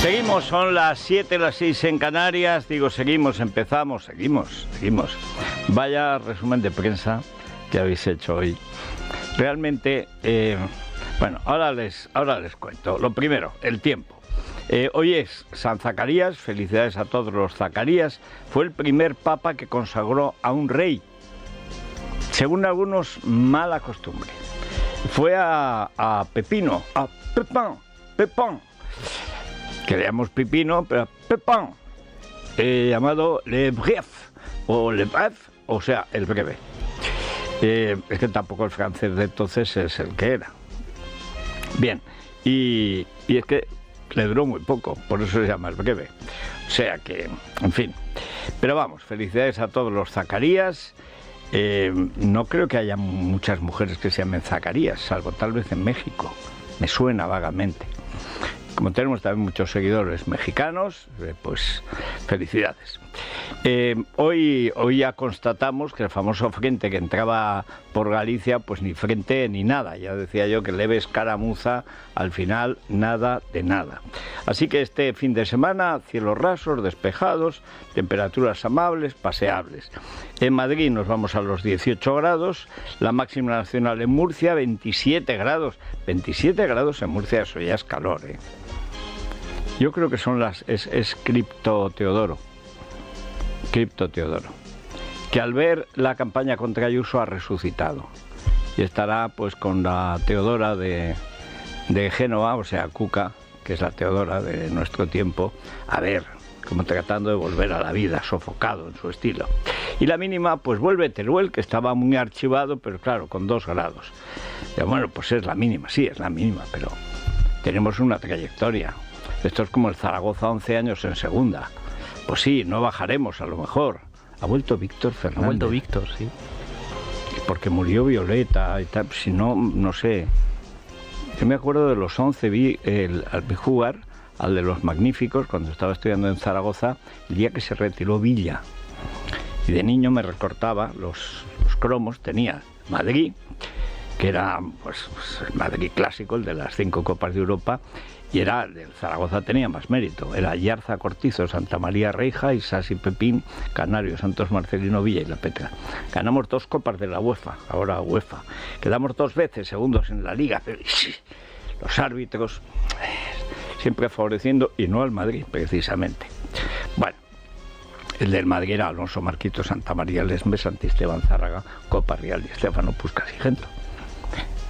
Seguimos, son las 7, las 6 en Canarias. Digo, seguimos, empezamos, seguimos, seguimos. Vaya resumen de prensa que habéis hecho hoy. Realmente, eh, bueno, ahora les, ahora les cuento. Lo primero, el tiempo. Eh, hoy es San Zacarías, felicidades a todos los Zacarías. Fue el primer papa que consagró a un rey. Según algunos, mala costumbre. Fue a, a Pepino, a Pepin, Pepin Creamos Pipino, pero Pepin, eh, llamado Le Bref, o Le Bref, o sea, el breve. Eh, es que tampoco el francés de entonces es el que era. Bien, y, es que le duró muy poco, por eso se llama el breve. O sea que, en fin. Pero vamos, felicidades a todos los Zacarías. Eh, no creo que haya muchas mujeres que se llamen Zacarías, salvo tal vez en México. Me suena vagamente como tenemos también muchos seguidores mexicanos, eh, pues felicidades. Eh, hoy, hoy ya constatamos que el famoso frente que entraba por Galicia, pues ni frente ni nada. Ya decía yo que leve escaramuza, al final nada de nada. Así que este fin de semana, cielos rasos, despejados, temperaturas amables, paseables. En Madrid nos vamos a los 18 grados, la máxima nacional en Murcia 27 grados. 27 grados en Murcia, eso ya es calor, ¿eh? Yo creo que son las. Es, Cripto Teodoro. Cripto Teodoro. Que al ver la campaña contra Ayuso ha resucitado. Y estará pues con la Teodora de, de Génova, o sea, Cuca, que es la Teodora de nuestro tiempo, a ver, como tratando de volver a la vida, sofocado en su estilo. Y la mínima, pues vuelve Teruel, que estaba muy archivado, pero claro, con dos grados. Y bueno, pues es la mínima, sí, es la mínima, pero tenemos una trayectoria, esto es como el Zaragoza 11 años en segunda. Pues sí, no bajaremos a lo mejor. Ha vuelto Víctor Fernández. Ha vuelto Víctor, sí. Porque murió Violeta y tal. Si no, no sé. Yo me acuerdo de los 11, vi, el, al jugar al de los Magníficos cuando estaba estudiando en Zaragoza, el día que se retiró Villa. Y de niño me recortaba los, los cromos, tenía Madrid, que era pues, pues, el Madrid clásico, el de las cinco Copas de Europa, y era, el Zaragoza tenía más mérito, era Yarza Cortizo, Santa María Reija y Sasi Pepín, Canario, Santos Marcelino Villa y La Petra. Ganamos dos copas de la UEFA, ahora UEFA. Quedamos dos veces segundos en la liga, pero los árbitros eh, siempre favoreciendo y no al Madrid precisamente. Bueno, el del Madrid era Alonso Marquito, Santa María Lesme, Santisteban Zárraga, Copa Real y Estefano Puscas y Gento.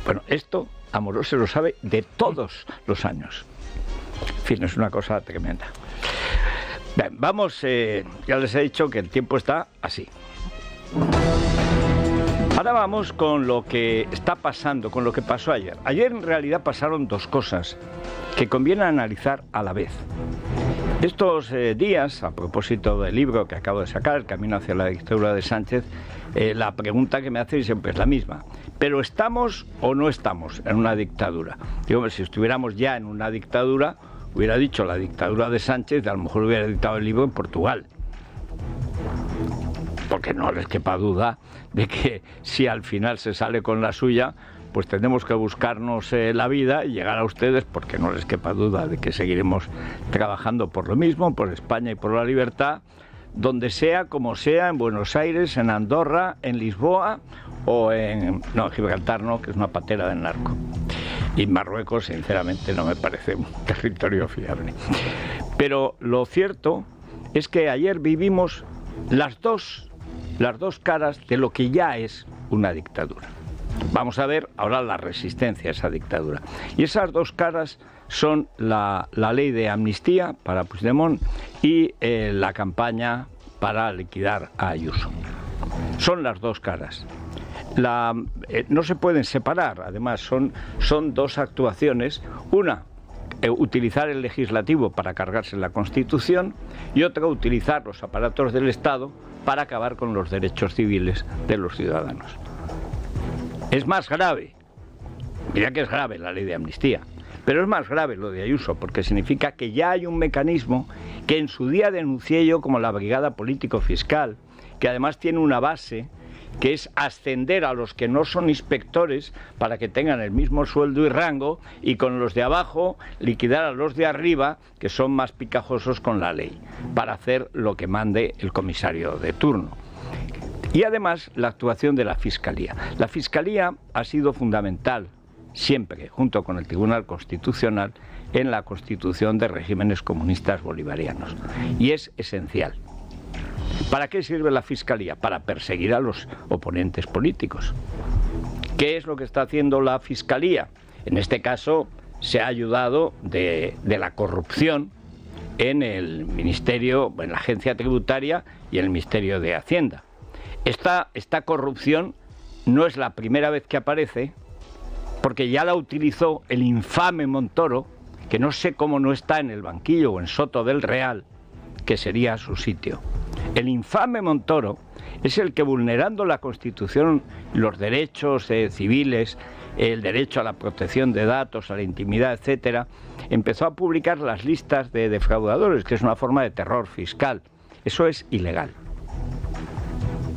Bueno, esto Amoroso lo sabe de todos los años. En fin, es una cosa tremenda. Bien, vamos, eh, ya les he dicho que el tiempo está así. Ahora vamos con lo que está pasando, con lo que pasó ayer. Ayer en realidad pasaron dos cosas que conviene analizar a la vez. Estos eh, días, a propósito del libro que acabo de sacar, El Camino hacia la dictadura de Sánchez, eh, la pregunta que me hacen siempre es la misma. ¿Pero estamos o no estamos en una dictadura? Digo, si estuviéramos ya en una dictadura, hubiera dicho la dictadura de Sánchez, a lo mejor hubiera dictado el libro en Portugal. Porque no les quepa duda de que si al final se sale con la suya, pues tenemos que buscarnos eh, la vida y llegar a ustedes, porque no les quepa duda de que seguiremos trabajando por lo mismo, por España y por la libertad, donde sea, como sea, en Buenos Aires, en Andorra, en Lisboa o en, no, Gibraltar, no, que es una patera del narco. Y Marruecos, sinceramente, no me parece un territorio fiable. Pero lo cierto es que ayer vivimos las dos, las dos caras de lo que ya es una dictadura. Vamos a ver ahora la resistencia a esa dictadura. Y esas dos caras son la, ley de amnistía para Puigdemont y eh, la campaña para liquidar a Ayuso. Son las dos caras. Eh, no se pueden separar, además son, son dos actuaciones. Una, eh, utilizar el legislativo para cargarse la Constitución y otra, utilizar los aparatos del Estado para acabar con los derechos civiles de los ciudadanos. Es más grave, mira que es grave la ley de amnistía, pero es más grave lo de Ayuso, porque significa que ya hay un mecanismo que en su día denuncié yo como la Brigada Político Fiscal, que además tiene una base que es ascender a los que no son inspectores para que tengan el mismo sueldo y rango y con los de abajo liquidar a los de arriba que son más picajosos con la ley para hacer lo que mande el comisario de turno. Y además la actuación de la Fiscalía. La Fiscalía ha sido fundamental siempre, junto con el Tribunal Constitucional, en la constitución de regímenes comunistas bolivarianos. Y es esencial. ¿Para qué sirve la Fiscalía? Para perseguir a los oponentes políticos. ¿Qué es lo que está haciendo la Fiscalía? En este caso se ha ayudado de, la corrupción en el Ministerio, en la Agencia Tributaria y en el Ministerio de Hacienda. Esta, esta corrupción no es la primera vez que aparece, porque ya la utilizó el infame Montoro, que no sé cómo no está en el banquillo o en Soto del Real, que sería su sitio. El infame Montoro es el que vulnerando la Constitución, los derechos eh, civiles, el derecho a la protección de datos, a la intimidad, etcétera, empezó a publicar las listas de defraudadores, que es una forma de terror fiscal. Eso es ilegal.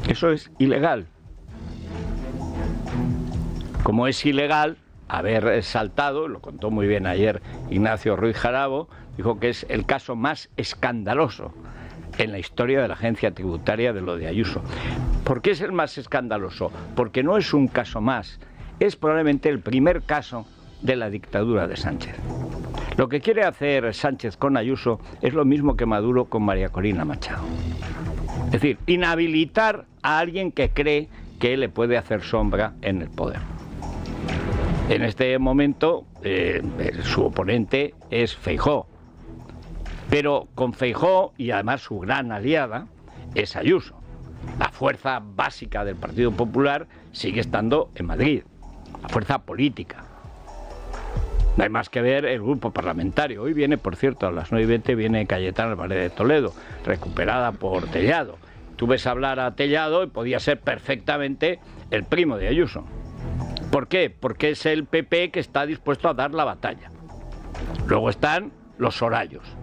Eso es ilegal. Como es ilegal haber saltado, lo contó muy bien ayer Ignacio Ruiz Jarabo, dijo que es el caso más escandaloso en la historia de la agencia tributaria de lo de Ayuso. ¿Por qué es el más escandaloso? Porque no es un caso más, es probablemente el primer caso de la dictadura de Sánchez. Lo que quiere hacer Sánchez con Ayuso es lo mismo que Maduro con María Corina Machado. Es decir, inhabilitar a alguien que cree que le puede hacer sombra en el poder. En este momento, eh, su oponente es Feijó. Pero con Feijó y además su gran aliada es Ayuso. La fuerza básica del Partido Popular sigue estando en Madrid, la fuerza política. No hay más que ver el grupo parlamentario. Hoy viene, por cierto, a las 9 y 20 viene Cayetana Álvarez de Toledo, recuperada por Tellado. Tú ves hablar a Tellado y podía ser perfectamente el primo de Ayuso. ¿Por qué? Porque es el PP que está dispuesto a dar la batalla. Luego están los Sorayos,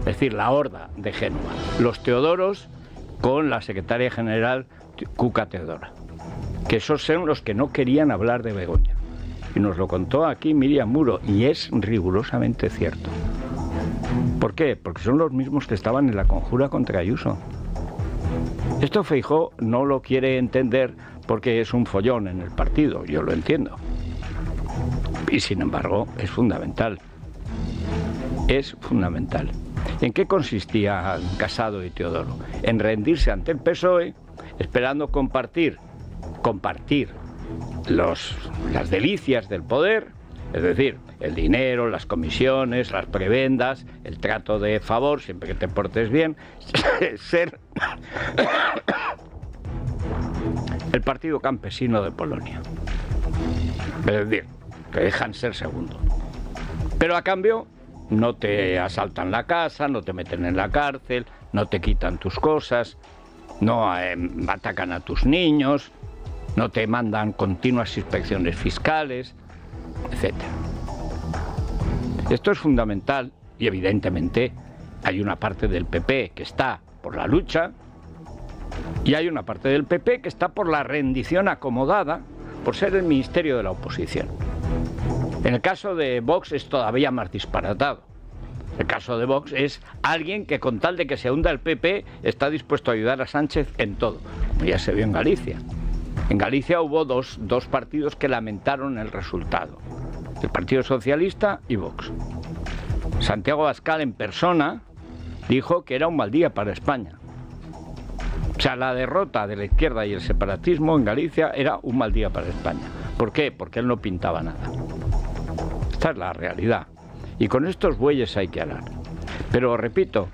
es decir, la horda de Génova. Los Teodoros con la secretaria general Cuca Teodora. Que esos son los que no querían hablar de Begoña. Y nos lo contó aquí Miriam Muro, y es rigurosamente cierto. ¿Por qué? Porque son los mismos que estaban en la conjura contra Ayuso. Esto Feijó no lo quiere entender porque es un follón en el partido, yo lo entiendo. Y sin embargo, es fundamental. Es fundamental. ¿En qué consistía Casado y Teodoro? En rendirse ante el PSOE, esperando compartir, compartir los, las delicias del poder, es decir, el dinero, las comisiones, las prebendas, el trato de favor, siempre que te portes bien, ser el Partido Campesino de Polonia. Es decir, te dejan ser segundo. Pero a cambio no te asaltan la casa, no te meten en la cárcel, no te quitan tus cosas, no eh, atacan a tus niños, no te mandan continuas inspecciones fiscales, etc. Esto es fundamental y evidentemente hay una parte del PP que está por la lucha, y hay una parte del PP que está por la rendición acomodada por ser el ministerio de la oposición. En el caso de Vox es todavía más disparatado. El caso de Vox es alguien que con tal de que se hunda el PP está dispuesto a ayudar a Sánchez en todo, ya se vio en Galicia. En Galicia hubo dos, dos partidos que lamentaron el resultado, el Partido Socialista y Vox. Santiago Bascal en persona dijo que era un mal día para España. O sea, la derrota de la izquierda y el separatismo en Galicia era un mal día para España. ¿Por qué? Porque él no pintaba nada. Es la realidad. Y con estos bueyes hay que hablar. Pero repito,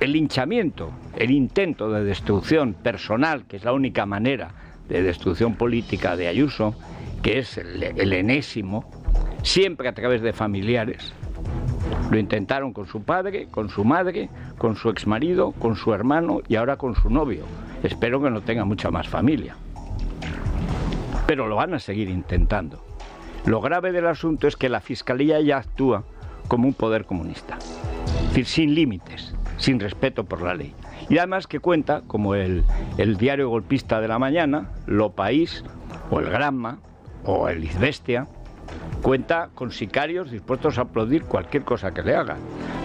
el hinchamiento, el intento de destrucción personal, que es la única manera de destrucción política de Ayuso, que es el enésimo, siempre a través de familiares, lo intentaron con su padre, con su madre, con su exmarido, con su hermano y ahora con su novio. Espero que no tenga mucha más familia. Pero lo van a seguir intentando. Lo grave del asunto es que la Fiscalía ya actúa como un poder comunista. Es decir, sin límites, sin respeto por la ley. Y además que cuenta, como el, el diario golpista de la mañana, Lo País, o el Granma, o el Izbestia, cuenta con sicarios dispuestos a aplaudir cualquier cosa que le haga.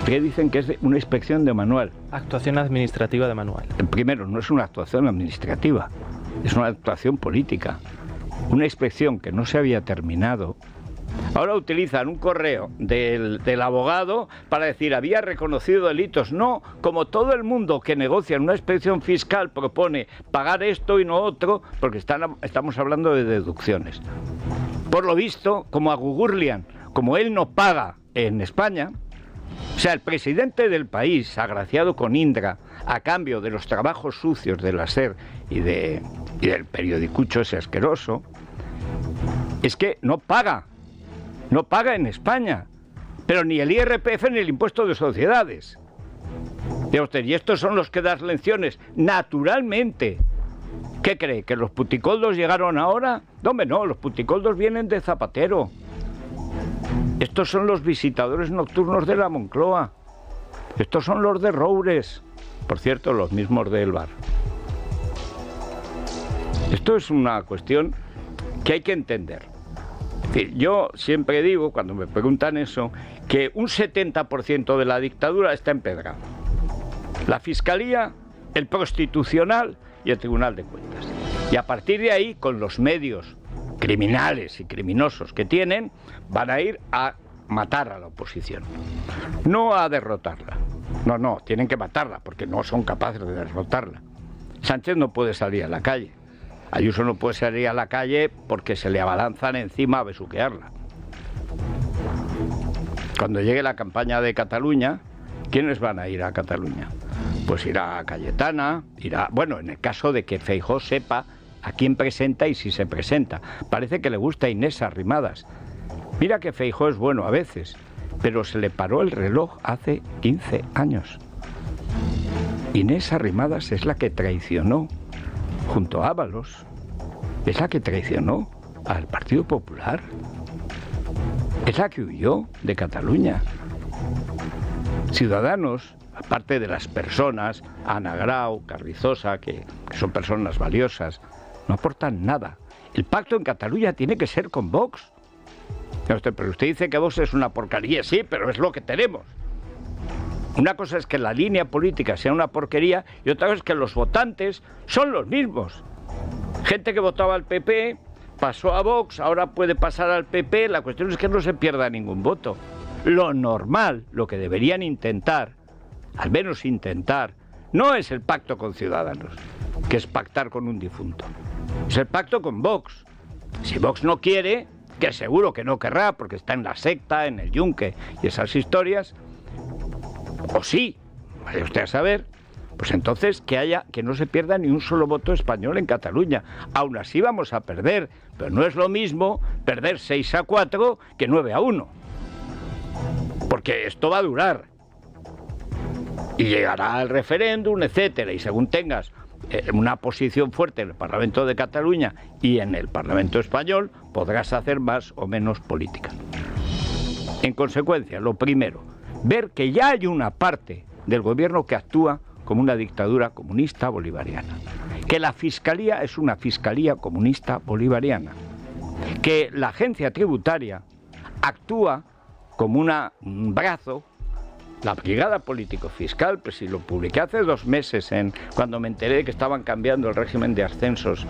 Que dicen que es una inspección de manual. Actuación administrativa de manual. Primero, no es una actuación administrativa, es una actuación política. Una inspección que no se había terminado. Ahora utilizan un correo del, del, abogado para decir había reconocido delitos. No, como todo el mundo que negocia en una inspección fiscal propone pagar esto y no otro, porque están, estamos hablando de deducciones. Por lo visto, como a Gugurlian, como él no paga en España, o sea, el presidente del país, agraciado con Indra, a cambio de los trabajos sucios del SER y, de, y del periodicucho ese asqueroso, es que no paga, no paga en España, pero ni el IRPF ni el impuesto de sociedades. De y estos son los que das lecciones, naturalmente. ¿Qué cree? ¿Que los puticoldos llegaron ahora? No, no, los puticoldos vienen de Zapatero. Estos son los visitadores nocturnos de la Moncloa. Estos son los de Roures. Por cierto, los mismos del bar. Esto es una cuestión que hay que entender. Yo siempre digo, cuando me preguntan eso, que un 70% de la dictadura está empedrado. La Fiscalía, el Constitucional y el Tribunal de Cuentas. Y a partir de ahí, con los medios criminales y criminosos que tienen, van a ir a matar a la oposición, no a derrotarla. No, no, tienen que matarla porque no son capaces de derrotarla. Sánchez no puede salir a la calle. Ayuso no puede salir a la calle porque se le abalanzan encima a besuquearla. Cuando llegue la campaña de Cataluña, ¿quiénes van a ir a Cataluña? Pues irá a Cayetana, irá, bueno, en el caso de que Feijó sepa a quién presenta y si se presenta. Parece que le gusta Inés Arrimadas. Mira que Feijó es bueno a veces, pero se le paró el reloj hace 15 años. Inés Arrimadas es la que traicionó, junto a Ábalos, es la que traicionó al Partido Popular. Es la que huyó de Cataluña. Ciudadanos, aparte de las personas, Ana Grau, Carrizosa, que, son personas valiosas, no aportan nada. El pacto en Cataluña tiene que ser con Vox. Pero usted dice que Vox es una porquería, sí, pero es lo que tenemos. Una cosa es que la línea política sea una porquería y otra cosa es que los votantes son los mismos. Gente que votaba al PP pasó a Vox, ahora puede pasar al PP, la cuestión es que no se pierda ningún voto. Lo normal, lo que deberían intentar, al menos intentar, no es el pacto con Ciudadanos, que es pactar con un difunto. Es el pacto con Vox. Si Vox no quiere, que seguro que no querrá, porque está en la secta, en el yunque y esas historias, o sí, vaya usted a saber, pues entonces que haya, que no se pierda ni un solo voto español en Cataluña. Aún así vamos a perder, pero no es lo mismo perder 6 a 4 que 9 a 1. Porque esto va a durar. Y llegará el referéndum, etcétera, y según tengas eh, una posición fuerte en el Parlamento de Cataluña y en el Parlamento español, podrás hacer más o menos política. En consecuencia, lo primero, ver que ya hay una parte del gobierno que actúa como una dictadura comunista bolivariana, que la fiscalía es una fiscalía comunista bolivariana, que la agencia tributaria actúa como un brazo. La brigada político-fiscal, pues si lo publiqué hace dos meses en, cuando me enteré de que estaban cambiando el régimen de ascensos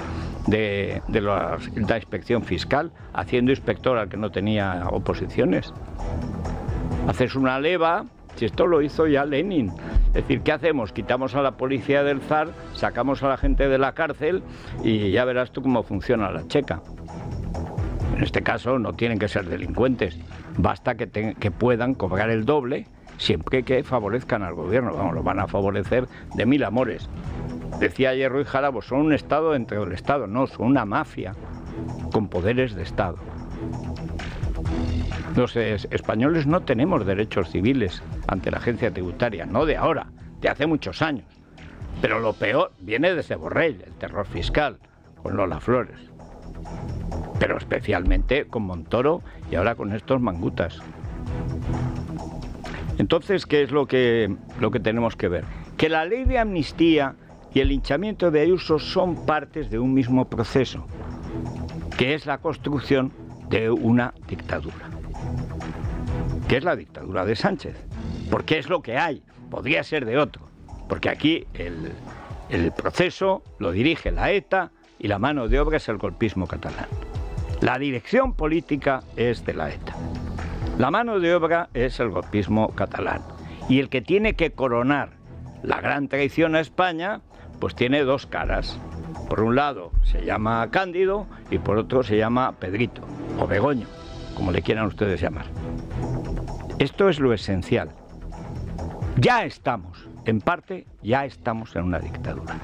de, la, inspección fiscal, haciendo inspector al que no tenía oposiciones. Haces una leva, si esto lo hizo ya Lenin. Es decir, ¿qué hacemos? Quitamos a la policía del zar, sacamos a la gente de la cárcel y ya verás tú cómo funciona la checa. En este caso no tienen que ser delincuentes, basta que, puedan cobrar el doble siempre que favorezcan al gobierno. Vamos, lo van a favorecer de mil amores. Decía ayer Ruiz Jarabo, son un Estado dentro del Estado, no, son una mafia con poderes de Estado. Los españoles no tenemos derechos civiles ante la agencia tributaria, no de ahora, de hace muchos años. Pero lo peor viene desde Borrell, el terror fiscal, con Lola Flores. Pero especialmente con Montoro y ahora con estos mangutas. Entonces, ¿qué es lo que, lo que tenemos que ver? que la ley de amnistía y el hinchamiento de Ayuso son partes de un mismo proceso, que es la construcción de una dictadura, que es la dictadura de Sánchez, porque es lo que hay, podría ser de otro, porque aquí el, el proceso lo dirige la ETA y la mano de obra es el golpismo catalán. La dirección política es de la ETA. La mano de obra es el golpismo catalán. Y el que tiene que coronar la gran traición a España, pues tiene dos caras. Por un lado se llama Cándido y por otro se llama Pedrito o Begoño, como le quieran ustedes llamar. Esto es lo esencial. Ya estamos, en parte, ya estamos en una dictadura.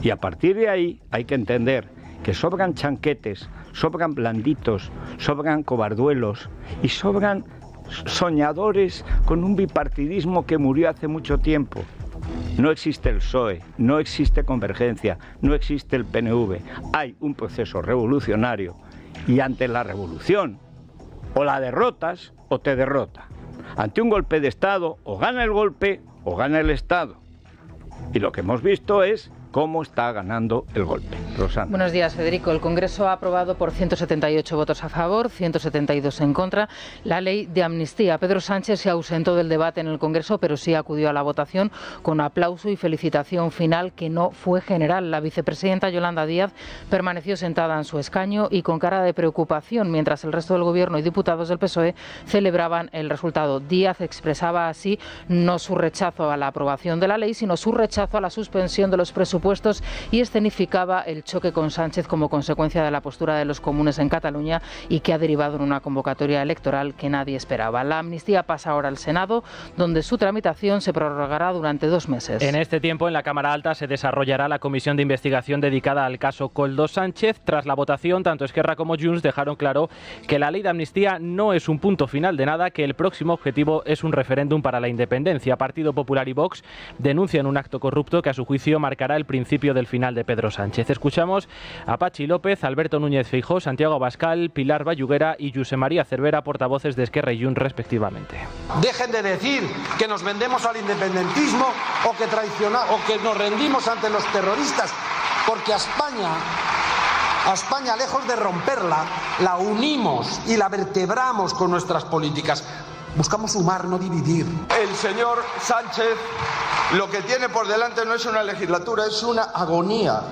Y a partir de ahí hay que entender que sobran chanquetes, sobran blanditos, sobran cobarduelos y sobran soñadores con un bipartidismo que murió hace mucho tiempo. No existe el PSOE, no existe convergencia, no existe el PNV. Hay un proceso revolucionario y ante la revolución o la derrotas o te derrota. Ante un golpe de Estado o gana el golpe o gana el Estado. Y lo que hemos visto es cómo está ganando el golpe. Rosana. Buenos días, Federico. El Congreso ha aprobado por 178 votos a favor, 172 en contra, la ley de amnistía. Pedro Sánchez se ausentó del debate en el Congreso, pero sí acudió a la votación con aplauso y felicitación final que no fue general. La vicepresidenta Yolanda Díaz permaneció sentada en su escaño y con cara de preocupación, mientras el resto del Gobierno y diputados del PSOE celebraban el resultado. Díaz expresaba así no su rechazo a la aprobación de la ley, sino su rechazo a la suspensión de los presupuestos y escenificaba el choque con Sánchez como consecuencia de la postura de los comunes en Cataluña y que ha derivado en una convocatoria electoral que nadie esperaba. La amnistía pasa ahora al Senado, donde su tramitación se prorrogará durante dos meses. En este tiempo, en la Cámara Alta se desarrollará la comisión de investigación dedicada al caso Coldo Sánchez. Tras la votación, tanto Esquerra como Junts dejaron claro que la ley de amnistía no es un punto final de nada, que el próximo objetivo es un referéndum para la independencia. Partido Popular y Vox denuncian un acto corrupto que a su juicio marcará el principio del final de Pedro Sánchez. Escuchamos a Pachi López, Alberto Núñez Feijó, Santiago Abascal, Pilar Bayuguera y José María Cervera, portavoces de Esquerra y Jun respectivamente. Dejen de decir que nos vendemos al independentismo o que traicionamos o que nos rendimos ante los terroristas, porque a España a España, lejos de romperla, la unimos y la vertebramos con nuestras políticas. Buscamos sumar, no dividir. El señor Sánchez lo que tiene por delante no es una legislatura, es una agonía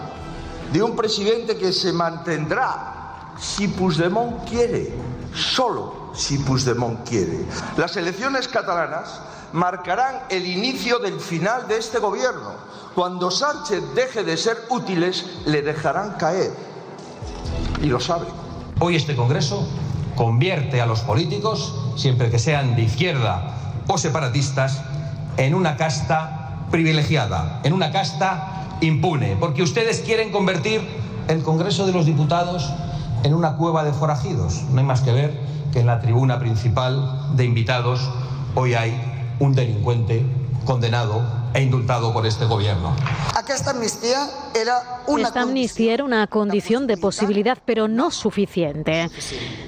de un presidente que se mantendrá si Puigdemont quiere, solo si Puigdemont quiere. Las elecciones catalanas marcarán el inicio del final de este gobierno. Cuando Sánchez deje de ser útiles, le dejarán caer. Y lo sabe. Hoy este Congreso convierte a los políticos, siempre que sean de izquierda o separatistas, en una casta privilegiada, en una casta impune, porque ustedes quieren convertir el Congreso de los Diputados en una cueva de forajidos. No hay más que ver que en la tribuna principal de invitados hoy hay un delincuente condenado e indultado por este gobierno. Esta amnistía era una Esta amnistía era una condición de posibilidad, pero no suficiente.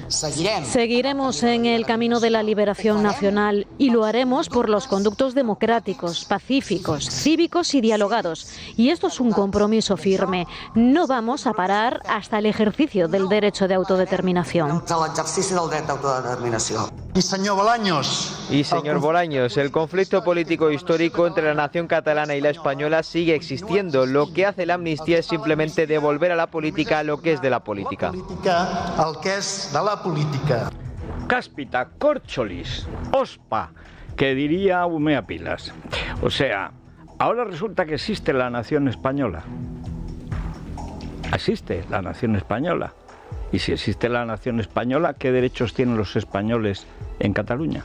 Seguiremos en el camino de la liberación nacional y lo haremos por los conductos democráticos, pacíficos, cívicos y dialogados. Y esto es un compromiso firme. No vamos a parar hasta el ejercicio del derecho de autodeterminación. Y señor Bolaños. Y señor Bolaños, el conflicto político histórico entre la nación catalana y la española sigue existiendo. Lo que hace la amnistía es simplemente devolver a la política lo que es de la política. Al que es de la política. Cáspita, corcholis, ospa, que diría Umea Pilas. O sea, ahora resulta que existe la nación española. Existe la nación española. Y si existe la nación española, ¿qué derechos tienen los españoles en Cataluña?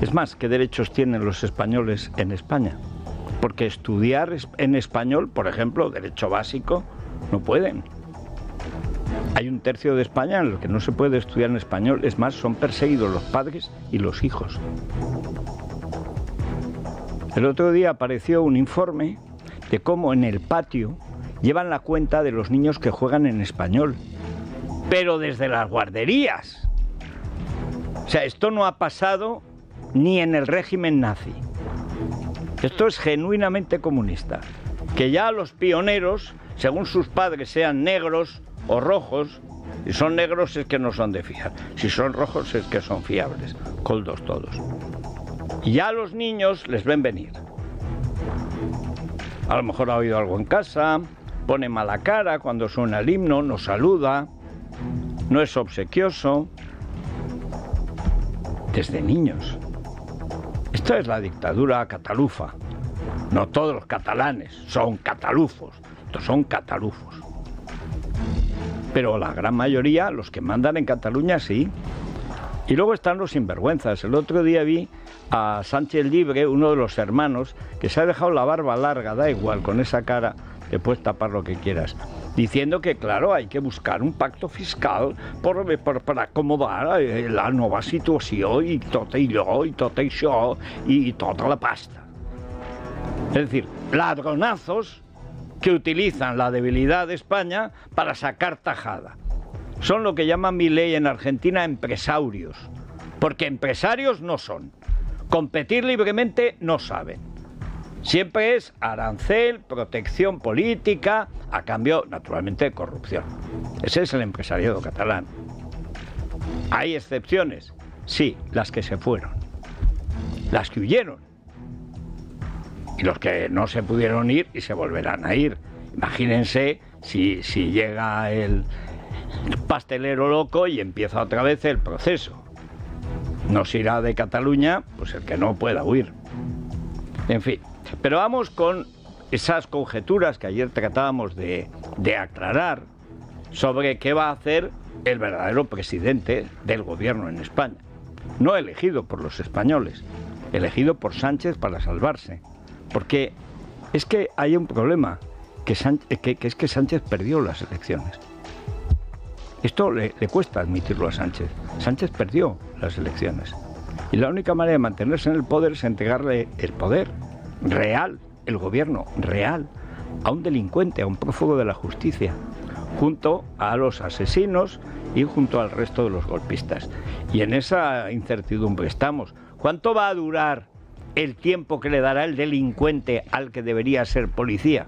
Es más, ¿qué derechos tienen los españoles en España? Porque estudiar en español, por ejemplo, derecho básico, no pueden. Hay un tercio de España en el que no se puede estudiar en español. Es más, son perseguidos los padres y los hijos. El otro día apareció un informe de cómo en el patio llevan la cuenta de los niños que juegan en español, pero desde las guarderías. O sea, esto no ha pasado ni en el régimen nazi. Esto es genuinamente comunista. Que ya los pioneros, según sus padres, sean negros o rojos, si son negros es que no son de fiar, si son rojos es que son fiables, coldos todos. Ya los niños les ven venir. A lo mejor ha oído algo en casa, pone mala cara cuando suena el himno, no saluda, no es obsequioso. Desde niños. Esta es la dictadura catalufa. No todos los catalanes son catalufos, estos son catalufos. Pero la gran mayoría, los que mandan en Cataluña, sí. Y luego están los sinvergüenzas. El otro día vi a Sánchez Libre, uno de los hermanos, que se ha dejado la barba larga, da igual, con esa cara, te puedes tapar lo que quieras, diciendo que, claro, hay que buscar un pacto fiscal por, para acomodar eh, la nueva situación y todo y yo, y todo y toda la pasta. Es decir, ladronazos que utilizan la debilidad de España para sacar tajada. Son lo que llaman mi ley en Argentina empresarios, porque empresarios no son. Competir libremente no saben. Siempre es arancel, protección política, a cambio, naturalmente, de corrupción. Ese es el empresariado catalán. ¿Hay excepciones? Sí, las que se fueron. Las que huyeron y los que no se pudieron ir y se volverán a ir. Imagínense si, si llega el pastelero loco y empieza otra vez el proceso. Nos irá de Cataluña, pues el que no pueda huir. En fin, pero vamos con esas conjeturas que ayer tratábamos de, aclarar sobre qué va a hacer el verdadero presidente del gobierno en España. No elegido por los españoles, elegido por Sánchez para salvarse. Porque es que hay un problema, que, es que Sánchez perdió las elecciones. Esto le, cuesta admitirlo a Sánchez. Sánchez perdió las elecciones. Y la única manera de mantenerse en el poder es entregarle el poder real, el gobierno real, a un delincuente, a un prófugo de la justicia, junto a los asesinos y junto al resto de los golpistas. Y en esa incertidumbre estamos. ¿Cuánto va a durar el tiempo que le dará el delincuente al que debería ser policía,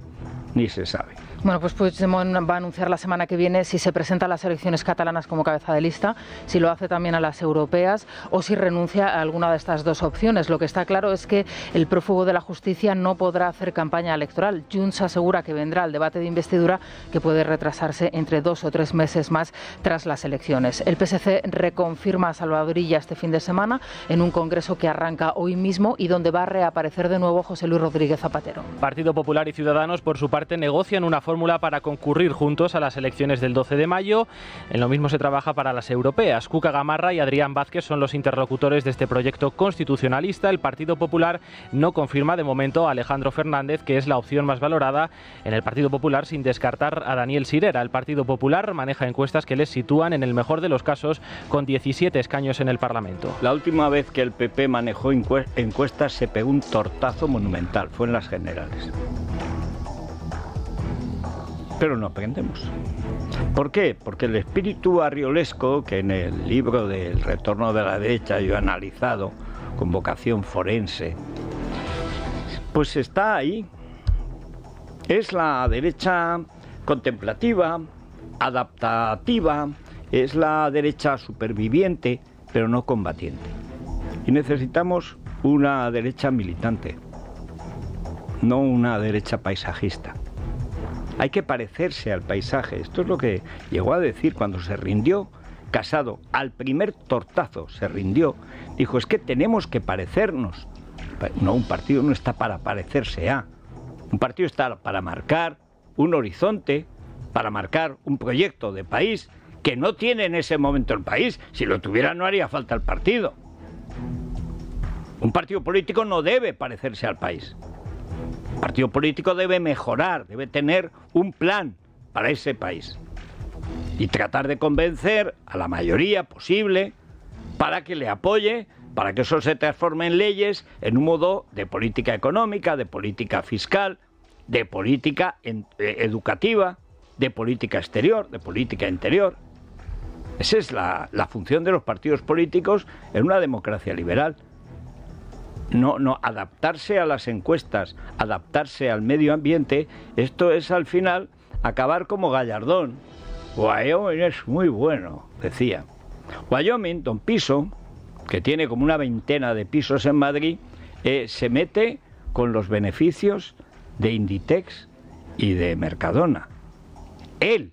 ni se sabe. Bueno, pues Puigdemont va a anunciar la semana que viene si se presenta a las elecciones catalanas como cabeza de lista, si lo hace también a las europeas o si renuncia a alguna de estas dos opciones. Lo que está claro es que el prófugo de la justicia no podrá hacer campaña electoral. Junts asegura que vendrá el debate de investidura que puede retrasarse entre dos o tres meses más tras las elecciones. El PSC reconfirma a Salvadorilla este fin de semana en un congreso que arranca hoy mismo y donde va a reaparecer de nuevo José Luis Rodríguez Zapatero. Partido Popular y Ciudadanos, por su parte, negocian una fórmula para concurrir juntos a las elecciones del 12 de mayo. En lo mismo se trabaja para las europeas. Cuca Gamarra y Adrián Vázquez son los interlocutores de este proyecto constitucionalista. El Partido Popular no confirma de momento a Alejandro Fernández, que es la opción más valorada en el Partido Popular, sin descartar a Daniel Sirera. El Partido Popular maneja encuestas que les sitúan en el mejor de los casos con 17 escaños en el Parlamento. La última vez que el PP manejó encuestas se pegó un tortazo monumental, fue en las generales pero no aprendemos. ¿Por qué? Porque el espíritu arriolesco, que en el libro del retorno de la derecha yo he analizado con vocación forense, pues está ahí. Es la derecha contemplativa, adaptativa, es la derecha superviviente, pero no combatiente. Y necesitamos una derecha militante, no una derecha paisajista. Hay que parecerse al paisaje. Esto es lo que llegó a decir cuando se rindió. Casado, al primer tortazo se rindió. Dijo, es que tenemos que parecernos. No, un partido no está para parecerse a. Un partido está para marcar un horizonte, para marcar un proyecto de país que no tiene en ese momento el país. Si lo tuviera no haría falta el partido. Un partido político no debe parecerse al país partido político debe mejorar, debe tener un plan para ese país y tratar de convencer a la mayoría posible para que le apoye, para que eso se transforme en leyes, en un modo de política económica, de política fiscal, de política eh, educativa, de política exterior, de política interior. Esa es la función de los partidos políticos en una democracia liberal. No, no, adaptarse a las encuestas, adaptarse al medio ambiente, esto es al final acabar como Gallardón. Wyoming es muy bueno, decía. Wyoming, don Piso, que tiene como una veintena de pisos en Madrid, eh, se mete con los beneficios de Inditex y de Mercadona. Él,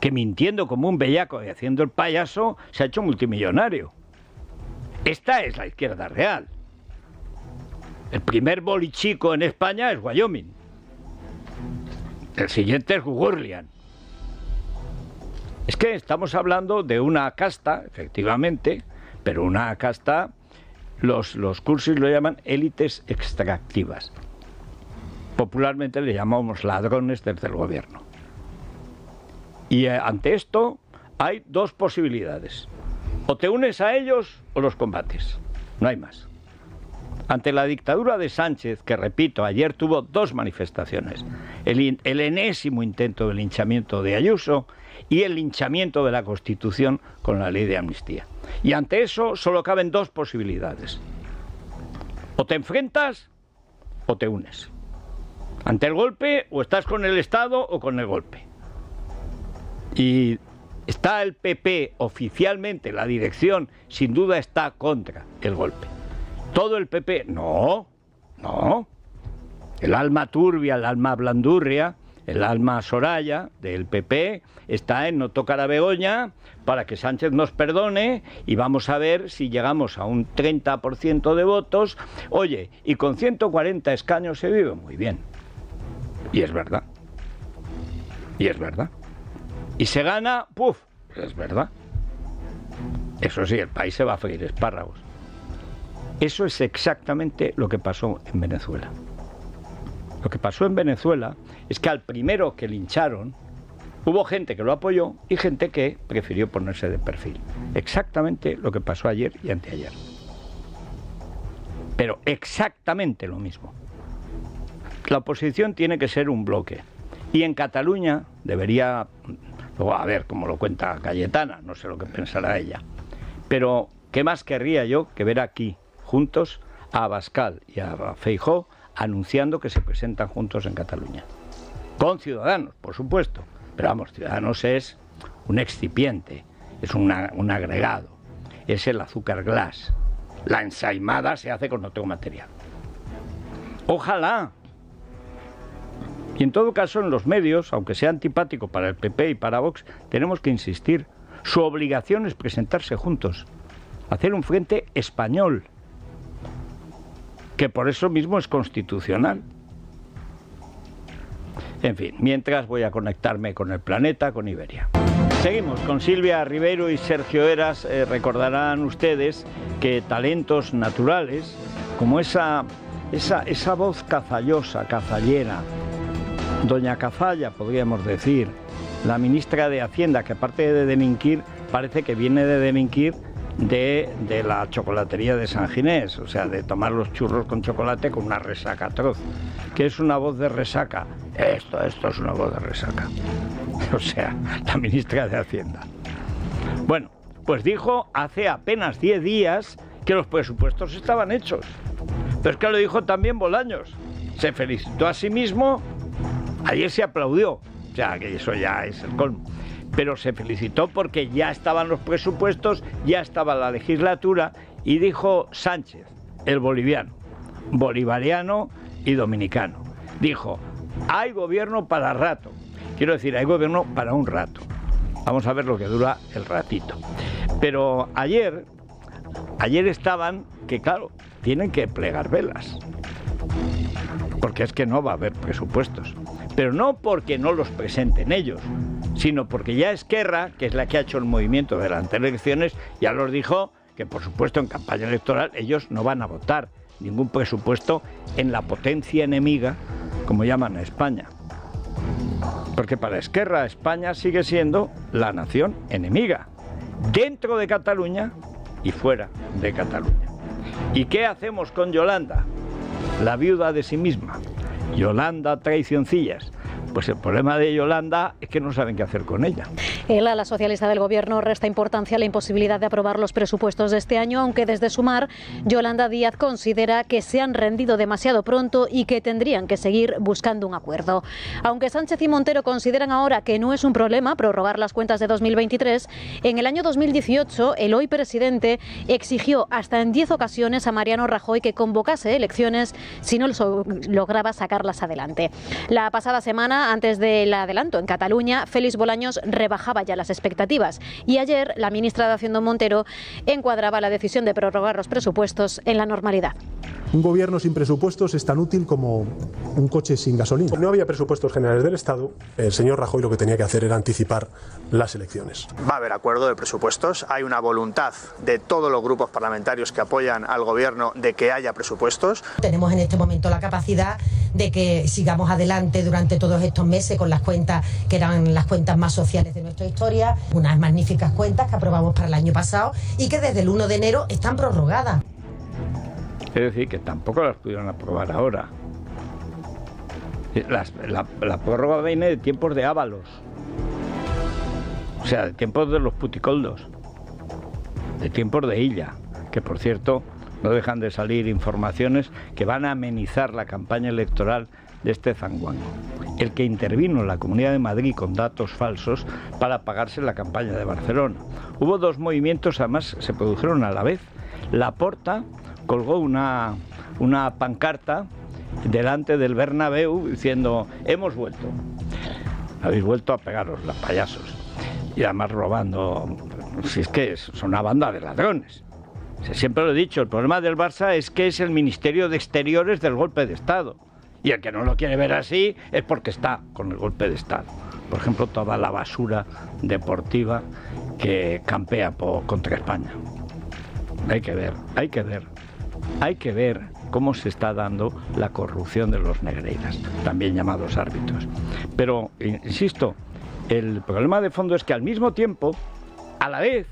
que mintiendo como un bellaco y haciendo el payaso, se ha hecho multimillonario. Esta es la izquierda real. El primer bolichico en España es Wyoming. El siguiente es Gugurlian. Es que estamos hablando de una casta, efectivamente, pero una casta, los, los lo llaman élites extractivas. Popularmente le llamamos ladrones desde el gobierno. Y eh, ante esto hay dos posibilidades. O te unes a ellos o los combates. No hay más. Ante la dictadura de Sánchez, que repito, ayer tuvo dos manifestaciones, el, enésimo intento de linchamiento de Ayuso y el linchamiento de la Constitución con la ley de amnistía. Y ante eso solo caben dos posibilidades. O te enfrentas o te unes. Ante el golpe o estás con el Estado o con el golpe. Y está el PP oficialmente, la dirección sin duda está contra el golpe. ¿Todo el PP? No, no. El alma turbia, el alma blandurria, el alma Soraya del PP está en no tocar a Begoña para que Sánchez nos perdone y vamos a ver si llegamos a un 30% de votos. Oye, y con 140 escaños se vive muy bien. Y es verdad. Y es verdad. Y se gana, ¡puf! Es verdad. Eso sí, el país se va a freír espárragos. Eso es exactamente lo que pasó en Venezuela. Lo que pasó en Venezuela es que al primero que lincharon, hubo gente que lo apoyó y gente que prefirió ponerse de perfil. Exactamente lo que pasó ayer y anteayer. Pero exactamente lo mismo. La oposición tiene que ser un bloque. Y en Cataluña debería, a ver cómo lo cuenta Cayetana, no sé lo que pensará ella. Pero, ¿qué más querría yo que ver aquí juntos a Abascal y a Feijó anunciando que se presentan juntos en Cataluña. Con Ciudadanos, por supuesto. Pero vamos, Ciudadanos es un excipiente, es un agregado, es el azúcar glass. La ensaimada se hace con otro material. Ojalá. Y en todo caso, en los medios, aunque sea antipático para el PP y para Vox, tenemos que insistir. Su obligación es presentarse juntos, hacer un frente español, que por eso mismo es constitucional. En fin, mientras voy a conectarme con el planeta, con Iberia. Seguimos con Silvia Ribeiro y Sergio Eras. Eh, recordarán ustedes que talentos naturales, como esa, esa, esa voz cazallosa, cazallera, doña Cazalla, podríamos decir, la ministra de Hacienda, que aparte de delinquir, parece que viene de delinquir de, la chocolatería de San Ginés, o sea, de tomar los churros con chocolate con una resaca atroz. ¿Qué es una voz de resaca? Esto, esto es una voz de resaca. O sea, la ministra de Hacienda. Bueno, pues dijo hace apenas 10 días que los presupuestos estaban hechos. Pero es que lo dijo también Bolaños. Se felicitó a sí mismo, ayer se aplaudió. O sea, que eso ya es el colmo pero se felicitó porque ya estaban los presupuestos, ya estaba la legislatura y dijo Sánchez, el boliviano, bolivariano y dominicano, dijo, hay gobierno para rato. Quiero decir, hay gobierno para un rato. Vamos a ver lo que dura el ratito. Pero ayer, ayer estaban que, claro, tienen que plegar velas. Porque es que no va a haber presupuestos. Pero no porque no los presenten ellos, sino porque ya Esquerra, que es la que ha hecho el movimiento de las elecciones, ya los dijo que por supuesto en campaña electoral ellos no van a votar ningún presupuesto en la potencia enemiga, como llaman a España. Porque para Esquerra España sigue siendo la nación enemiga, dentro de Cataluña y fuera de Cataluña. ¿Y qué hacemos con Yolanda? La viuda de sí misma. Yolanda traicioncillas Pues el problema de Yolanda es que no saben qué hacer con ella. El ala socialista del gobierno resta importancia a la imposibilidad de aprobar los presupuestos de este año, aunque desde Sumar, Yolanda Díaz considera que se han rendido demasiado pronto y que tendrían que seguir buscando un acuerdo. Aunque Sánchez y Montero consideran ahora que no es un problema prorrogar las cuentas de 2023, en el año 2018 el hoy presidente exigió hasta en 10 ocasiones a Mariano Rajoy que convocase elecciones si no lograba sacarlas adelante. La pasada semana, antes del adelanto en Cataluña, Félix Bolaños rebajaba ya las expectativas y ayer la ministra de Hacienda Montero encuadraba la decisión de prorrogar los presupuestos en la normalidad. Un gobierno sin presupuestos es tan útil como un coche sin gasolina. No había presupuestos generales del Estado. El señor Rajoy lo que tenía que hacer era anticipar las elecciones. Va a haber acuerdo de presupuestos. Hay una voluntad de todos los grupos parlamentarios que apoyan al gobierno de que haya presupuestos. Tenemos en este momento la capacidad de que sigamos adelante durante todos estos meses con las cuentas que eran las cuentas más sociales de nuestra historia. Unas magníficas cuentas que aprobamos para el año pasado y que desde el 1 de enero están prorrogadas. Es decir, que tampoco las pudieron aprobar ahora. la, prórroga viene de tiempos de Ábalos. O sea, de tiempos de los puticoldos. De tiempos de Illa. Que por cierto, no dejan de salir informaciones que van a amenizar la campaña electoral de este zanguango. El que intervino en la Comunidad de Madrid con datos falsos para pagarse la campaña de Barcelona. Hubo dos movimientos, además se produjeron a la vez. La Porta colgó una, una pancarta delante del Bernabéu diciendo hemos vuelto. Habéis vuelto a pegaros los payasos. Y además robando. Si es que es una banda de ladrones. siempre lo he dicho, el problema del Barça es que es el Ministerio de Exteriores del golpe de Estado. Y el que no lo quiere ver así es porque está con el golpe de Estado. Por ejemplo, toda la basura deportiva que campea contra España. Hay que ver, hay que ver hay que ver cómo se está dando la corrupción de los negreiras, también llamados árbitros. Pero, insisto, el problema de fondo es que al mismo tiempo, a la vez,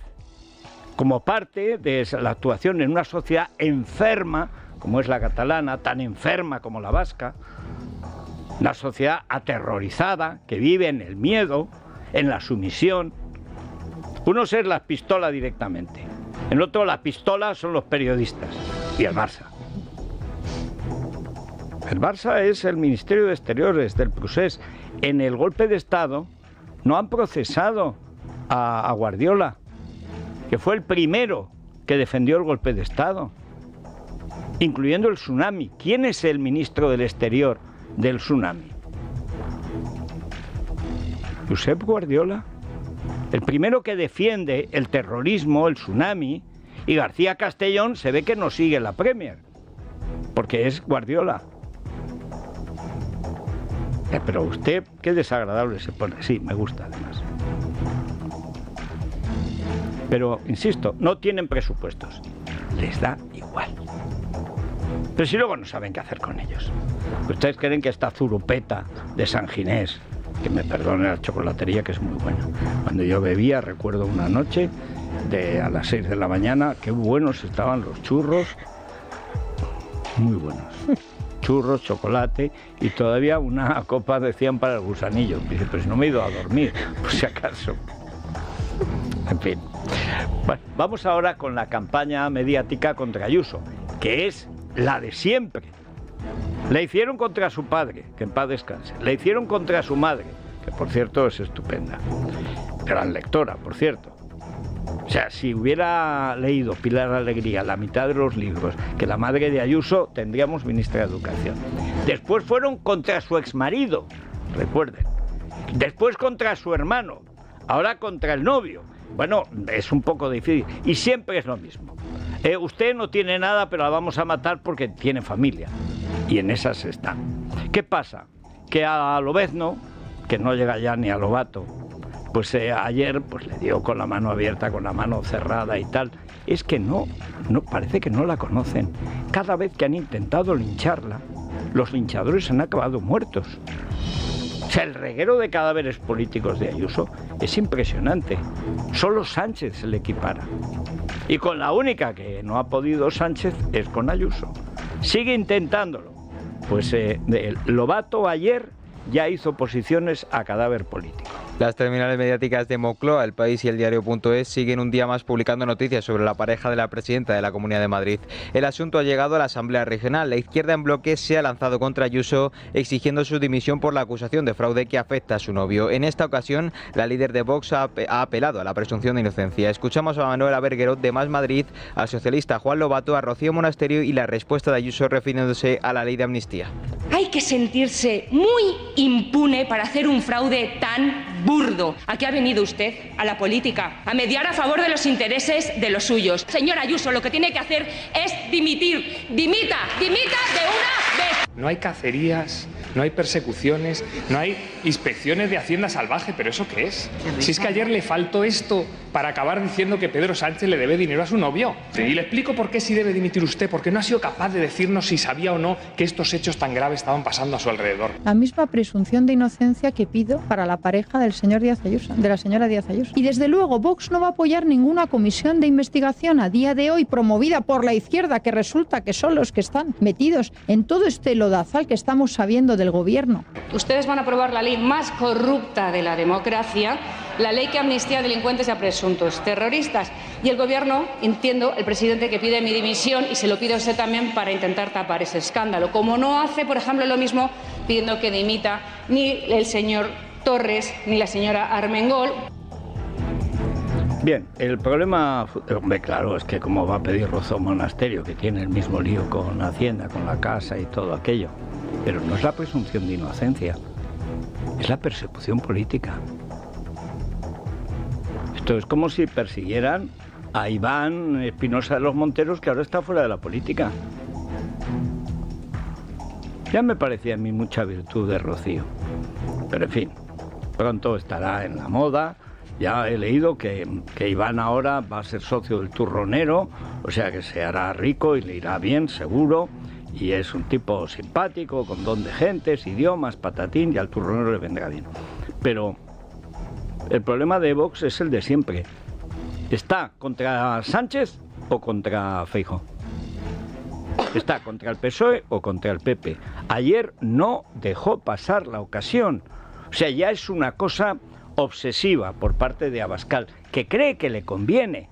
como parte de la actuación en una sociedad enferma, como es la catalana, tan enferma como la vasca, una sociedad aterrorizada, que vive en el miedo, en la sumisión. Uno es la pistola directamente, en otro la pistola son los periodistas y el Barça. El Barça es el Ministerio de Exteriores del Procés. En el golpe de Estado no han procesado a, a Guardiola, que fue el primero que defendió el golpe de Estado, incluyendo el tsunami. ¿Quién es el ministro del Exterior del tsunami? Josep Guardiola. El primero que defiende el terrorismo, el tsunami, y García Castellón se ve que no sigue la Premier, porque es Guardiola. Eh, pero usted, qué desagradable se pone. Sí, me gusta además. Pero, insisto, no tienen presupuestos. Les da igual. Pero si luego no saben qué hacer con ellos. Ustedes creen que esta zurupeta de San Ginés, que me perdone la chocolatería, que es muy buena. Cuando yo bebía, recuerdo una noche, de a las 6 de la mañana. Qué buenos estaban los churros. Muy buenos. Churros, chocolate y todavía una copa decían para el gusanillo. Dice, pues no me he ido a dormir, por si acaso. En fin. Bueno, vamos ahora con la campaña mediática contra Ayuso, que es la de siempre. Le hicieron contra su padre, que en paz descanse. Le hicieron contra su madre, que por cierto es estupenda. Gran lectora, por cierto. Sea, si hubiera leído Pilar Alegría la mitad de los libros que la madre de Ayuso, tendríamos ministra de Educación. Después fueron contra su exmarido, recuerden. Después contra su hermano. Ahora contra el novio. Bueno, es un poco difícil. Y siempre es lo mismo. Eh, usted no tiene nada, pero la vamos a matar porque tiene familia. Y en esas está. ¿Qué pasa? Que a Lobezno, que no llega ya ni a Lobato, pues eh, ayer pues le dio con la mano abierta, con la mano cerrada y tal. Es que no, no parece que no la conocen. Cada vez que han intentado lincharla, los linchadores han acabado muertos. O sea, el reguero de cadáveres políticos de Ayuso es impresionante. Solo Sánchez se le equipara. Y con la única que no ha podido Sánchez es con Ayuso. Sigue intentándolo. Pues eh, Lobato ayer ya hizo posiciones a cadáver político. Las terminales mediáticas de Mocloa, El País y El Diario.es siguen un día más publicando noticias sobre la pareja de la presidenta de la Comunidad de Madrid. El asunto ha llegado a la Asamblea Regional. La izquierda en bloque se ha lanzado contra Ayuso exigiendo su dimisión por la acusación de fraude que afecta a su novio. En esta ocasión, la líder de Vox ha apelado a la presunción de inocencia. Escuchamos a Manuel Aberguerot de Más Madrid, al socialista Juan Lobato, a Rocío Monasterio y la respuesta de Ayuso refiriéndose a la ley de amnistía. Hay que sentirse muy impune para hacer un fraude tan burdo. ¿A qué ha venido usted? A la política, a mediar a favor de los intereses de los suyos. Señor Ayuso, lo que tiene que hacer es dimitir. Dimita, dimita de una vez. No hay cacerías, no hay persecuciones, no hay inspecciones de Hacienda salvaje, pero ¿eso qué es? Si es que ayer le faltó esto para acabar diciendo que Pedro Sánchez le debe dinero a su novio. Y le explico por qué sí debe dimitir usted, porque no ha sido capaz de decirnos si sabía o no que estos hechos tan graves estaban pasando a su alrededor. La misma presunción de inocencia que pido para la pareja del señor Díaz Ayuso, de la señora Díaz Ayuso. Y desde luego Vox no va a apoyar ninguna comisión de investigación a día de hoy promovida por la izquierda, que resulta que son los que están metidos en todo este lodazal que estamos sabiendo del gobierno. Ustedes van a aprobar la ley más corrupta de la democracia, la ley que amnistía a delincuentes y a presuntos terroristas. Y el gobierno, entiendo, el presidente que pide mi dimisión y se lo pide a usted también para intentar tapar ese escándalo. Como no hace, por ejemplo, lo mismo pidiendo que dimita ni el señor Torres ni la señora Armengol. Bien, el problema, hombre, claro, es que como va a pedir Rozo Monasterio, que tiene el mismo lío con Hacienda, con la casa y todo aquello, pero no es la presunción de inocencia, es la persecución política. Esto es como si persiguieran a Iván Espinosa de los Monteros, que ahora está fuera de la política. Ya me parecía a mí mucha virtud de Rocío. Pero en fin, pronto estará en la moda. Ya he leído que, que, Iván ahora va a ser socio del turronero, o sea que se hará rico y le irá bien, seguro. Y es un tipo simpático, con don de gentes, idiomas, patatín, y al turronero le vendrá bien. Pero el problema de Vox es el de siempre. ¿Está contra Sánchez o contra Feijo? ¿Está contra el PSOE o contra el PP? Ayer no dejó pasar la ocasión. O sea, ya es una cosa obsesiva por parte de Abascal, que cree que le conviene.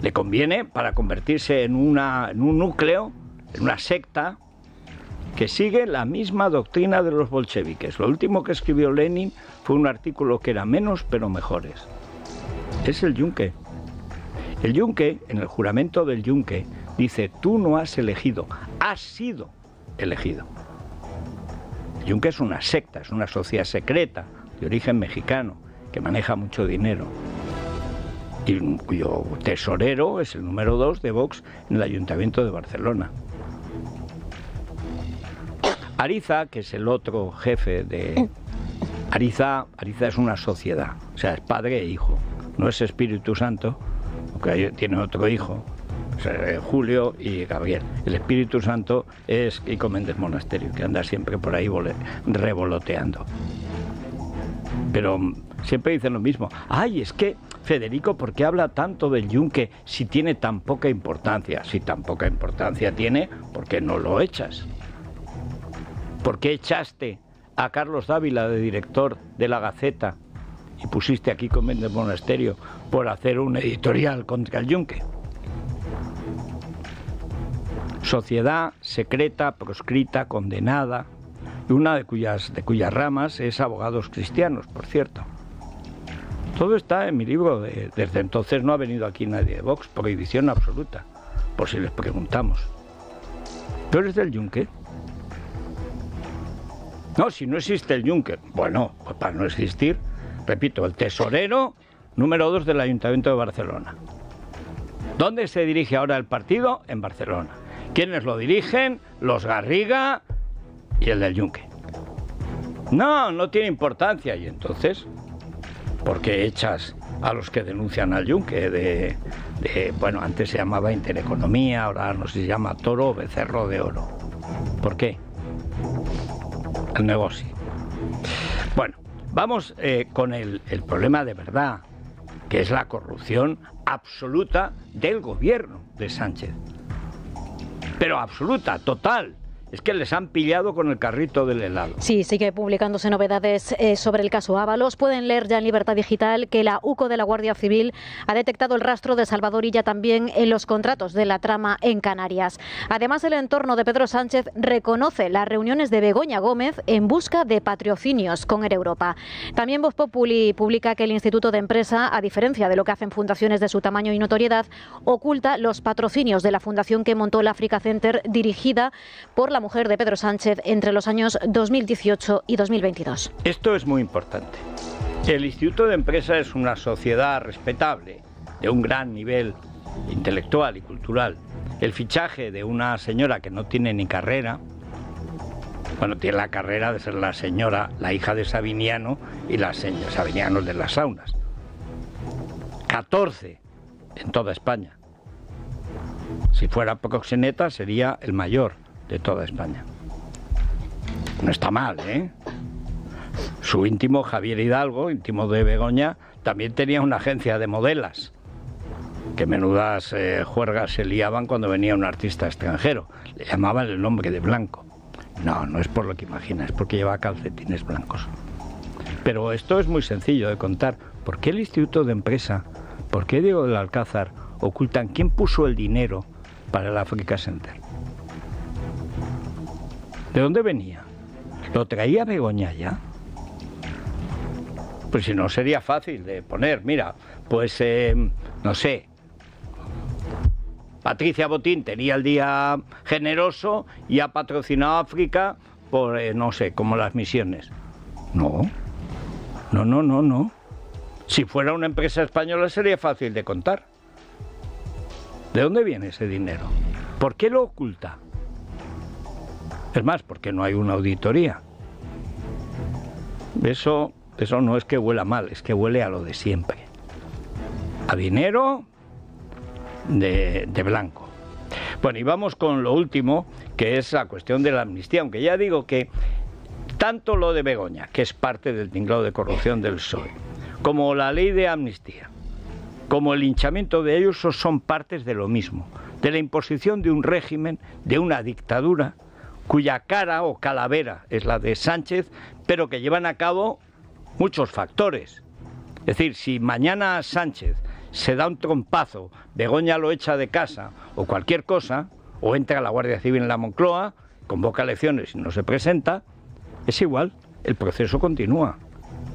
Le conviene para convertirse en, un núcleo, en una secta, que sigue la misma doctrina de los bolcheviques. Lo último que escribió Lenin fue un artículo que era menos pero mejores. Es el yunque. El yunque, en el juramento del yunque, dice, tú no has elegido, has sido elegido. El yunque es una secta, es una sociedad secreta de origen mexicano que maneja mucho dinero y cuyo tesorero es el número dos de Vox en el Ayuntamiento de Barcelona. Ariza, que es el otro jefe de... Ariza, Ariza es una sociedad, o sea, es padre e hijo, no es Espíritu Santo, porque tiene otro hijo, Julio y Gabriel. El Espíritu Santo es Kiko Méndez Monasterio, que anda siempre por ahí revoloteando. Pero siempre dicen lo mismo. Ay, es que Federico, ¿por qué habla tanto del yunque si tiene tan poca importancia? Si tan poca importancia tiene, ¿por qué no lo echas? ¿Por qué echaste a Carlos Dávila de director de la Gaceta y pusiste aquí con Méndez Monasterio por hacer un editorial contra el yunque? Sociedad secreta, proscrita, condenada, y una de cuyas, de cuyas ramas es abogados cristianos, por cierto. Todo está en mi libro, desde entonces no ha venido aquí nadie de Vox, prohibición absoluta, por si les preguntamos. ¿Tú eres del yunque? No, si no existe el Juncker. Bueno, pues para no existir, repito, el tesorero número dos del Ayuntamiento de Barcelona. ¿Dónde se dirige ahora el partido? En Barcelona. ¿Quiénes lo dirigen? Los Garriga y el del Yunque. No, no tiene importancia. Y entonces, ¿por qué echas a los que denuncian al Yunque de, bueno, antes se llamaba Intereconomía, ahora no se llama Toro Becerro de Oro? ¿Por qué? Negocio. Bueno, vamos eh, con el, el problema de verdad, que es la corrupción absoluta del gobierno de Sánchez. Pero absoluta, total. Es que les han pillado con el carrito del helado. Sí, sigue publicándose novedades eh, sobre el caso Ábalos. Pueden leer ya en Libertad Digital que la UCO de la Guardia Civil ha detectado el rastro de Salvador Illa también en los contratos de la trama en Canarias. Además, el entorno de Pedro Sánchez reconoce las reuniones de Begoña Gómez en busca de patrocinios con Europa. También Voz Populi publica que el Instituto de Empresa, a diferencia de lo que hacen fundaciones de su tamaño y notoriedad, oculta los patrocinios de la fundación que montó el Africa Center dirigida por la mujer de Pedro Sánchez entre los años 2018 y 2022. Esto es muy importante. El Instituto de Empresa es una sociedad respetable, de un gran nivel intelectual y cultural. El fichaje de una señora que no tiene ni carrera, bueno, tiene la carrera de ser la señora, la hija de Sabiniano y la señora Sabiniano de las saunas. 14 en toda España. Si fuera proxeneta sería el mayor de toda España. No está mal, ¿eh? Su íntimo Javier Hidalgo, íntimo de Begoña, también tenía una agencia de modelas. Que menudas eh, juergas se liaban cuando venía un artista extranjero. Le llamaban el nombre de blanco. No, no es por lo que imagina, es porque lleva calcetines blancos. Pero esto es muy sencillo de contar. ¿Por qué el Instituto de Empresa, por qué Diego del Alcázar ocultan quién puso el dinero para el Africa Center? ¿De dónde venía? ¿Lo traía Begoña ya? Pues si no sería fácil de poner, mira, pues eh, no sé. Patricia Botín tenía el día generoso y ha patrocinado África por, eh, no sé, como las misiones. No, no, no, no, no. Si fuera una empresa española sería fácil de contar. ¿De dónde viene ese dinero? ¿Por qué lo oculta? Es más, porque no hay una auditoría. Eso, eso no es que huela mal, es que huele a lo de siempre. A dinero de, blanco. Bueno, y vamos con lo último, que es la cuestión de la amnistía, aunque ya digo que tanto lo de Begoña, que es parte del tinglado de corrupción del PSOE, como la ley de amnistía, como el hinchamiento de ellos son partes de lo mismo, de la imposición de un régimen, de una dictadura, cuya cara o calavera es la de Sánchez, pero que llevan a cabo muchos factores. Es decir, si mañana Sánchez se da un trompazo, Begoña lo echa de casa o cualquier cosa, o entra la Guardia Civil en la Moncloa, convoca elecciones y no se presenta, es igual, el proceso continúa.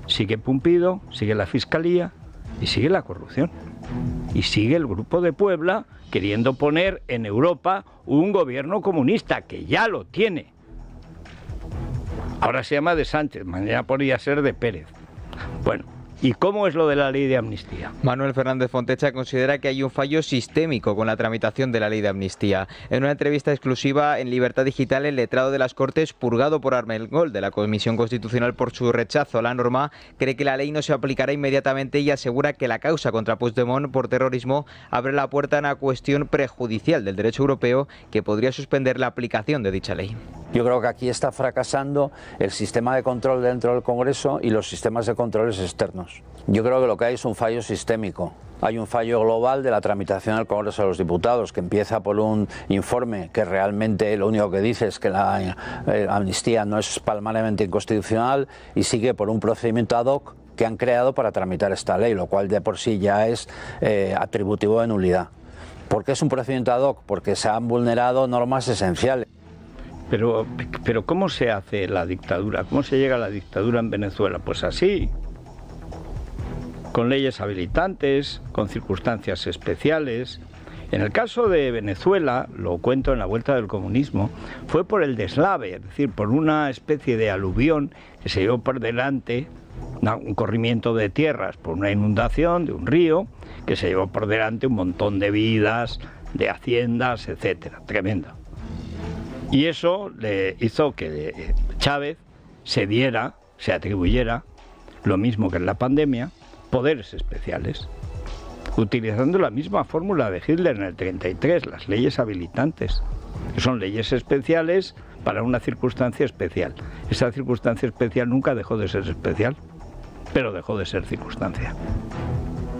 Sigue Pumpido, sigue la Fiscalía y sigue la corrupción. Y sigue el Grupo de Puebla queriendo poner en Europa un gobierno comunista, que ya lo tiene. Ahora se llama de Sánchez, mañana podría ser de Pérez. Bueno, ¿Y cómo es lo de la ley de amnistía? Manuel Fernández Fontecha considera que hay un fallo sistémico con la tramitación de la ley de amnistía. En una entrevista exclusiva en Libertad Digital, el letrado de las Cortes, purgado por Armengol de la Comisión Constitucional por su rechazo a la norma, cree que la ley no se aplicará inmediatamente y asegura que la causa contra Puigdemont por terrorismo abre la puerta a una cuestión prejudicial del derecho europeo que podría suspender la aplicación de dicha ley. Yo creo que aquí está fracasando el sistema de control dentro del Congreso y los sistemas de controles externos. Yo creo que lo que hay es un fallo sistémico. Hay un fallo global de la tramitación del Congreso de los Diputados, que empieza por un informe que realmente lo único que dice es que la eh, amnistía no es palmaramente inconstitucional y sigue por un procedimiento ad hoc que han creado para tramitar esta ley, lo cual de por sí ya es eh, atributivo de nulidad. ¿Por qué es un procedimiento ad hoc? Porque se han vulnerado normas esenciales. Pero, pero ¿cómo se hace la dictadura? ¿Cómo se llega a la dictadura en Venezuela? Pues así, con leyes habilitantes, con circunstancias especiales. En el caso de Venezuela, lo cuento en la vuelta del comunismo, fue por el deslave, es decir, por una especie de aluvión que se llevó por delante, un corrimiento de tierras, por una inundación de un río, que se llevó por delante un montón de vidas, de haciendas, etcétera, tremendo. Y eso le hizo que Chávez se diera, se atribuyera, lo mismo que en la pandemia, poderes especiales, utilizando la misma fórmula de Hitler en el 33, las leyes habilitantes, que son leyes especiales para una circunstancia especial. Esa circunstancia especial nunca dejó de ser especial, pero dejó de ser circunstancia.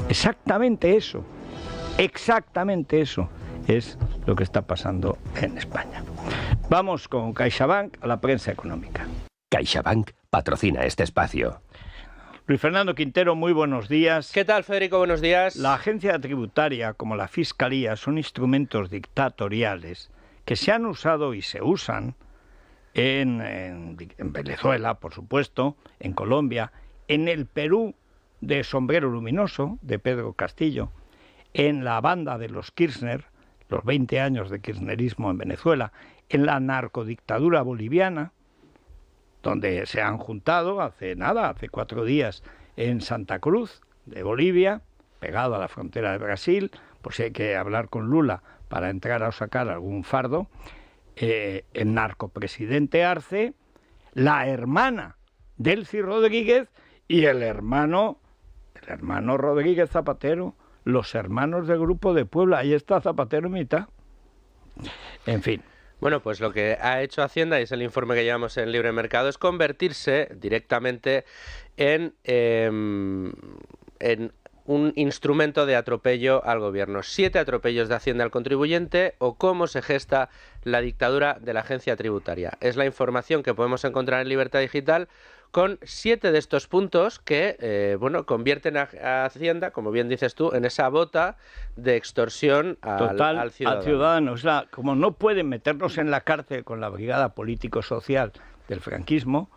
Exactamente eso, exactamente eso es lo que está pasando en España. Vamos con CaixaBank a la prensa económica. CaixaBank patrocina este espacio. Luis Fernando Quintero, muy buenos días. ¿Qué tal, Federico? Buenos días. La agencia tributaria como la Fiscalía son instrumentos dictatoriales que se han usado y se usan en, en, Venezuela, por supuesto, en Colombia, en el Perú de Sombrero Luminoso, de Pedro Castillo, en la banda de los Kirchner, los 20 años de kirchnerismo en Venezuela, en la narcodictadura boliviana, donde se han juntado hace nada, hace cuatro días, en Santa Cruz, de Bolivia, pegado a la frontera de Brasil, por si hay que hablar con Lula para entrar o sacar algún fardo, eh, el narcopresidente Arce, la hermana Delcy Rodríguez y el hermano, el hermano Rodríguez Zapatero, los hermanos del Grupo de Puebla. Ahí está Zapatero mitad. En fin. Bueno, pues lo que ha hecho Hacienda, y es el informe que llevamos en Libre Mercado, es convertirse directamente en, em, en un instrumento de atropello al gobierno. Siete atropellos de Hacienda al contribuyente o cómo se gesta la dictadura de la agencia tributaria. Es la información que podemos encontrar en Libertad Digital con siete de estos puntos que eh, bueno convierten a, Hacienda, como bien dices tú, en esa bota de extorsión al, ciudadano. O sea, como no pueden meternos en la cárcel con la brigada político-social del franquismo,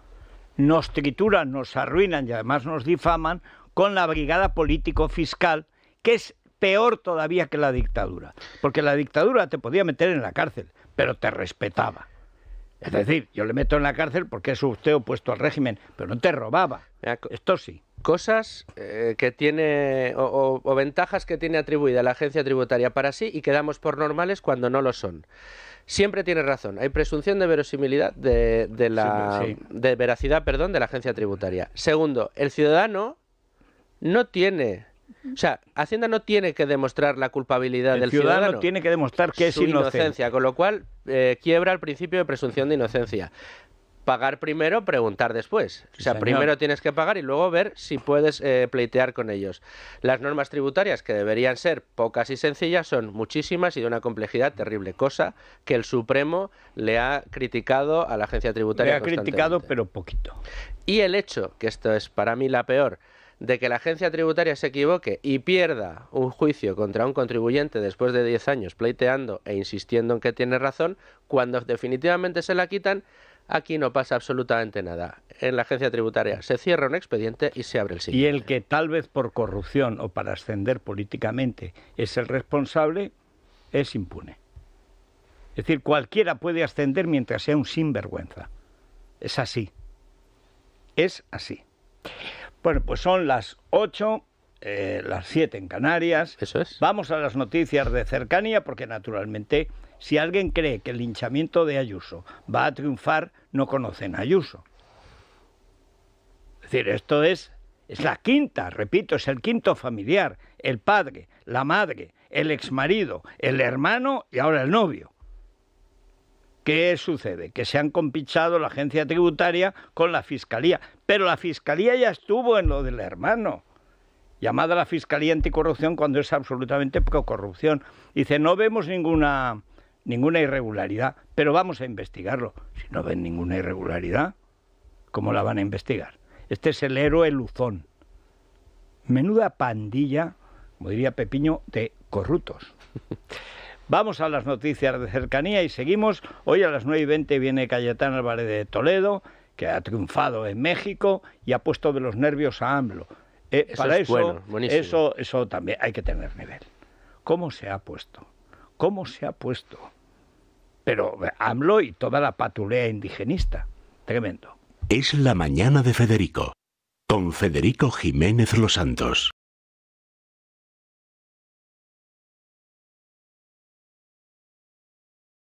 nos trituran, nos arruinan y además nos difaman con la brigada político-fiscal, que es peor todavía que la dictadura. Porque la dictadura te podía meter en la cárcel, pero te respetaba. Es decir, yo le meto en la cárcel porque es usted opuesto al régimen, pero no te robaba. Esto sí. Cosas eh, que tiene o, ventajas que tiene atribuida la agencia tributaria para sí y que damos por normales cuando no lo son. Siempre tiene razón. Hay presunción de verosimilidad de, la de veracidad, perdón, de la agencia tributaria. Segundo, el ciudadano no tiene o sea, Hacienda no tiene que demostrar la culpabilidad del ciudadano, ciudadano. tiene que demostrar que es inocencia, con lo cual eh, quiebra el principio de presunción de inocencia. Pagar primero, preguntar después. o sea, primero tienes que pagar y luego ver si puedes eh, pleitear con ellos. Las normas tributarias, que deberían ser pocas y sencillas, son muchísimas y de una complejidad terrible, cosa que el Supremo le ha criticado a la agencia tributaria. Le ha criticado, pero poquito. Y el hecho, que esto es para mí la peor, de que la agencia tributaria se equivoque y pierda un juicio contra un contribuyente después de 10 años pleiteando e insistiendo en que tiene razón, cuando definitivamente se la quitan, aquí no pasa absolutamente nada. En la agencia tributaria se cierra un expediente y se abre el siguiente. Y el que tal vez por corrupción o para ascender políticamente es el responsable, es impune. Es decir, cualquiera puede ascender mientras sea un sinvergüenza. Es así. Es así. Bueno, pues son las 8, eh, las 7 en Canarias. Eso es. Vamos a las noticias de cercanía, porque naturalmente, si alguien cree que el linchamiento de Ayuso va a triunfar, no conocen a Ayuso. Es decir, esto es, es la quinta, repito, es el quinto familiar, el padre, la madre, el exmarido, el hermano y ahora el novio. ¿Qué sucede? Que se han compinchado la agencia tributaria con la fiscalía. Pero la fiscalía ya estuvo en lo del hermano. Llamada la Fiscalía Anticorrupción cuando es absolutamente pro-corrupción. Dice, no vemos ninguna, ninguna irregularidad, pero vamos a investigarlo. Si no ven ninguna irregularidad, ¿cómo la van a investigar? Este es el héroe Luzón. Menuda pandilla, como diría Pepiño, de corruptos. Vamos a las noticias de cercanía y seguimos. Hoy a las 9 y 20 viene Cayetán Álvarez de Toledo, que ha triunfado en México y ha puesto de los nervios a AMLO. Eh, para eso, eso, eso también hay que tener nivel. ¿Cómo se ha puesto? ¿Cómo se ha puesto? Pero AMLO y toda la patulea indigenista. Tremendo. Es la mañana de Federico, con Federico Jiménez Los Santos.